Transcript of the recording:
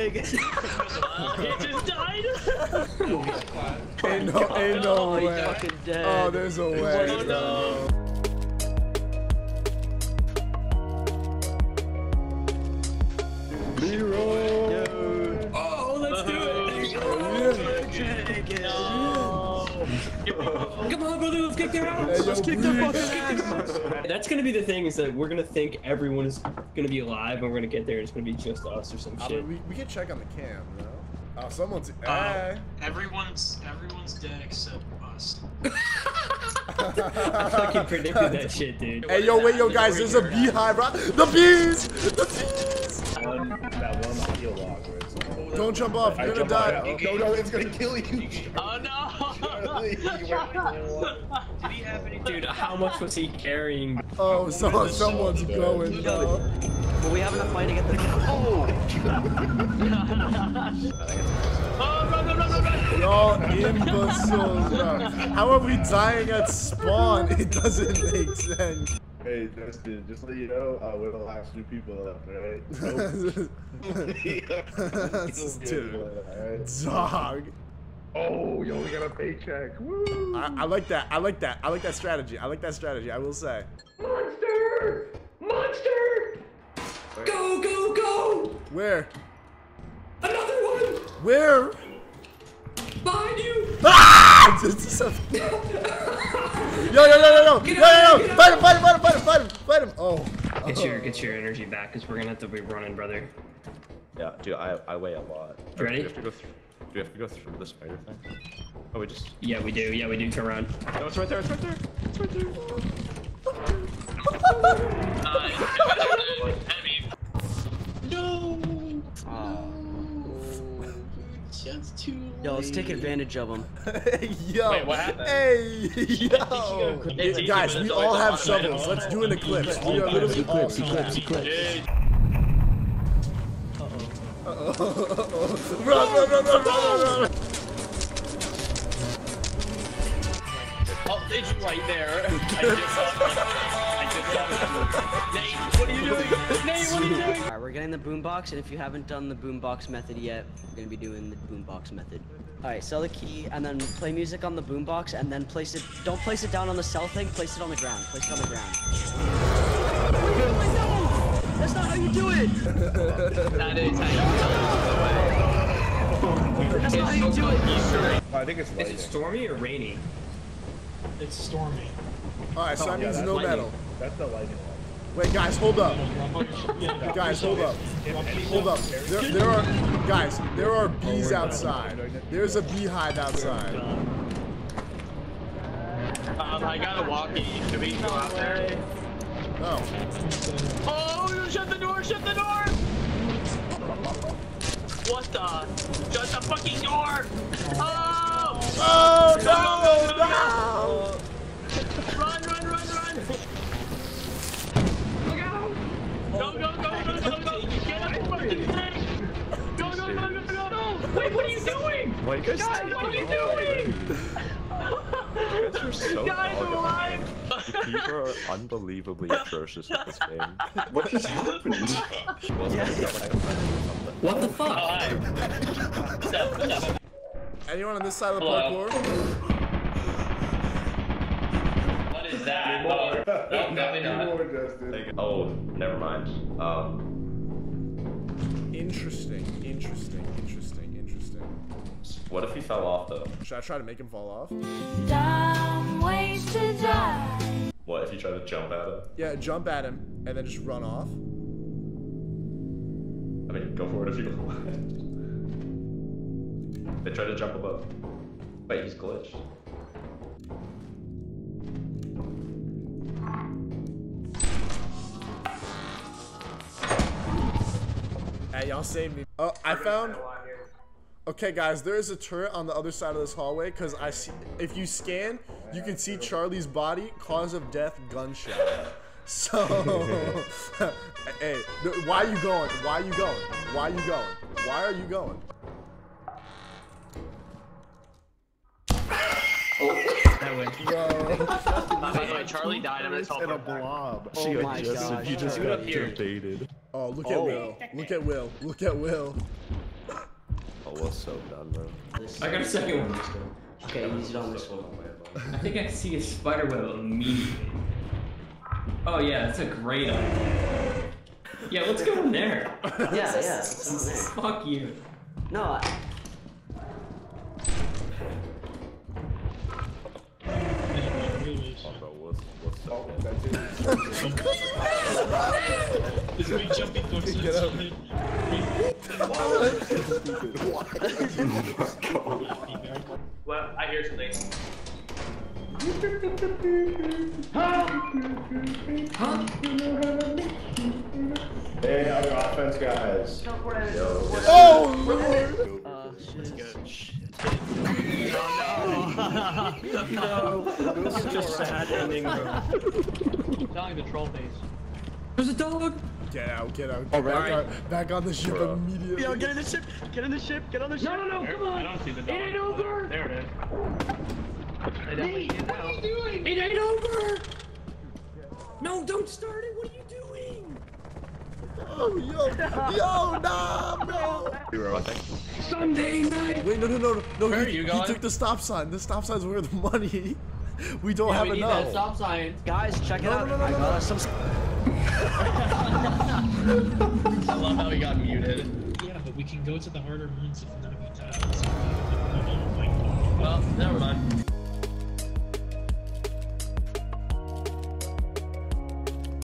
pig. he just died. Ain't no, ain't no oh, way. fucking dead. Oh, there's a way. Oh, no. Kick their ass. Hey, yo, Let's kick their fucking ass. That's gonna be the thing is that we're gonna think everyone is gonna be alive, and we're gonna get there, and it's gonna be just us or some I shit. mean, we, we can check on the cam, though. Oh, someone's. Uh, everyone's everyone's dead except us. I fucking predicted that shit, dude. Hey, yo, wait, yo, guys, there's a beehive, right? The bees! The bees! One, that one audio log where it's like, Don't jump off, you're gonna die. No, no, it's gonna kill you. Oh no! Charlie, you went in. Did he have any? Dude, how much was he carrying? Oh, so, someone's going, dog. Well, we have enough money to get the. Oh! Oh, run, run, run, run, run! Y'all imbeciles, bro. How are we dying at spawn? It doesn't make sense. Hey, Justin, just so you know, uh, we're the last two people left, right? That's dude. Alright. Dog. Oh, yo, we got a paycheck. Woo! I, I like that. I like that. I like that strategy. I like that strategy. I will say. Monster! Monster! Go, go, go! Where? Another one! Where? Behind you! Ah! This is so- yo, yo, yo, yo, yo, yo, yo, yo! Fight him, fight him, fight him, fight him, fight him, fight him! Oh. Get your, get your energy back, because we're gonna have to be running, brother. Yeah, dude, I, I weigh a lot. You ready? Do we have to go through? Do we have to go through the spider thing? Oh, we just. Yeah, we do. Yeah, we do. Turn around. No, it's right there. It's right there. It's right there. No! Oh. Just too Yo, let's take advantage of him. yo. Wait, what happened? Hey, yo. It's Guys, we all have a shovels. Let's do an eclipse. We are literally eclipse, eclipse, eclipse. Run, run, run, run, run, run, run. Oh, it's right there. I just saw it. I just saw. Nate, what are you doing? Nate, what are you doing? Alright, we're getting the boombox, and if you haven't done the boombox method yet, we're gonna be doing the boombox method. Alright, sell the key, and then play music on the boombox, and then place it. Don't place it down on the sell thing. Place it on the ground. Place it on the ground. No! That's not how you do it. That is how That's not how you do it. I think it's Is it stormy or rainy? It's stormy. Alright, so that Yeah, means no lightning. metal. That's the lightning one. Wait, guys, hold up. Guys, hold up. Hold up. There, there are, guys, there are bees outside. There's a beehive outside. Um, I got a walkie. Should we go out there? Oh. Oh, shut the door! Shut the door! What the? Shut the fucking door! Oh! Oh, no, no! Run, run, run, run! Look out! Go, go, go, go, go, go! Get up the fucking thing! Go, go, go, go, go, go! Wait, what are you doing? What are you guys Guys, what are you doing? You guys are so Guys, I'm alive! People are unbelievably atrocious at this game. What is happening? What the fuck? Anyone on this side of the Hello. parkour? What is that? Oh, probably not. Oh, never mind. Um, Interesting, interesting, interesting, interesting. what if he fell off though? Should I try to make him fall off? Dumb ways to die. What if you try to jump at him? Yeah, jump at him and then just run off. I mean, go for it if you want. they try to jump above. Wait, he's glitched. Hey, y'all saved me. Oh, I found. Okay, guys, there is a turret on the other side of this hallway because I see. If you scan, you can see Charlie's body, cause of death, gunshot. So, hey, why are you going? Why are you going? Why are you going? Why are you going? That went. Bro. By the way, Charlie died. I'm gonna In a blob. Oh my gosh. you just Dude, got up here. baited. Oh, look at oh. Will. Look at Will. Look at Will. Oh, well, so done, bro. I got a second one. Okay, use it on this one. I think I can see a spider web immediately. Oh yeah, that's a great idea. Yeah, let's go in there. Yeah, yeah. it's on there. Fuck you. No, I, Oh, bro, what's, what's so Well, I hear something. Hey, other offense guys. Oh lord! uh, shit. Such a sad ending, bro. Telling the troll face. There's a dog. Get out, get out. Oh, All back, right. on, back on the ship Bro. immediately. Yo, get in the ship! Get in the ship! Get on the ship! No, no, no, come on. I don't see the dog. It ain't over. There it is. I definitely see it now. What are you doing? It ain't over. No, don't start it. What are you doing? Oh, yo, yo, nah, bro. Hero, I think. Sunday night. Wait, no, no, no, no, no. Where he, are you he took the stop sign. The stop sign's worth money. We don't Yeah, have we need that stop sign. Guys, check it out. no, no, I no, got no. some. I love how he got muted. Yeah, but we can go to the harder moons if none of you die. So we can- we can fight. Well, never mind.